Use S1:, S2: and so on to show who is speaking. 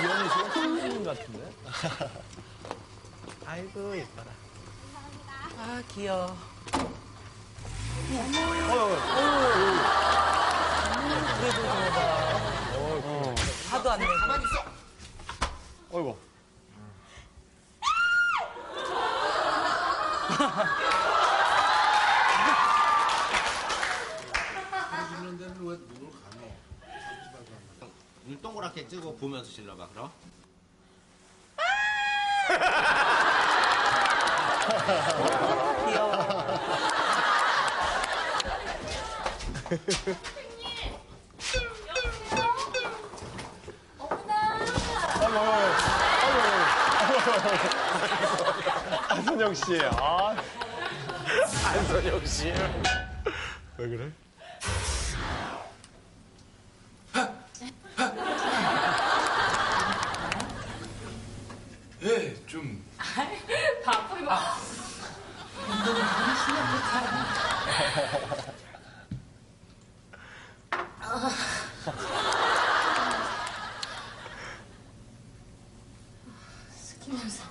S1: 이현희 씨가 선생님 같은데? 아이고, 예뻐라. 아, 귀여워. 그래도 저거다. 화도 안 내고.
S2: 어이구.
S3: 눈 동그랗게 뜨고 보면서 질러봐 그럼.
S2: 안선영 씨. 아,
S1: 안선영 씨.
S2: 왜 그래?
S4: 좀
S5: 바쁘게 막. 스킨 냄새.